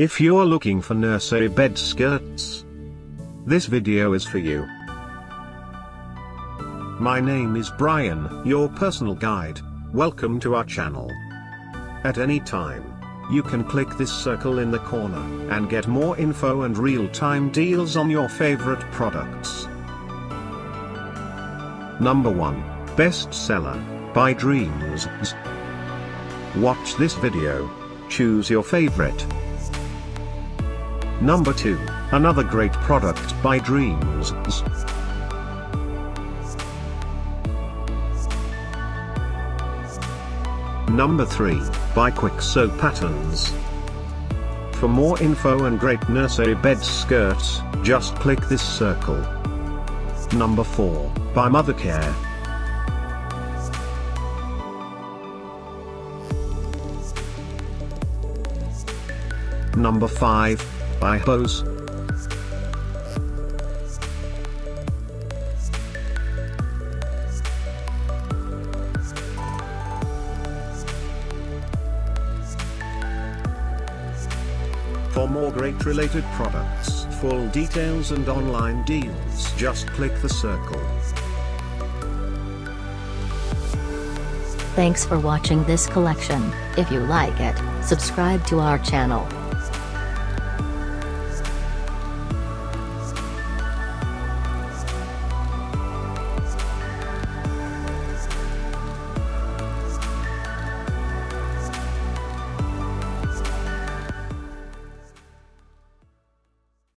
If you're looking for nursery bed skirts, this video is for you. My name is Brian, your personal guide. Welcome to our channel. At any time, you can click this circle in the corner and get more info and real-time deals on your favorite products. Number 1. Bestseller by Dreamzzz. Watch this video. Choose your favorite. Number 2. Another great product by Dreamzzz. Number 3, by Kwik Sew Patterns. For more info and great nursery bed skirts, just click this circle. Number 4, by Mothercare. Number 5, by Bose. For more great related products, full details and online deals just click the circle. Thanks for watching this collection. If you like it, subscribe to our channel.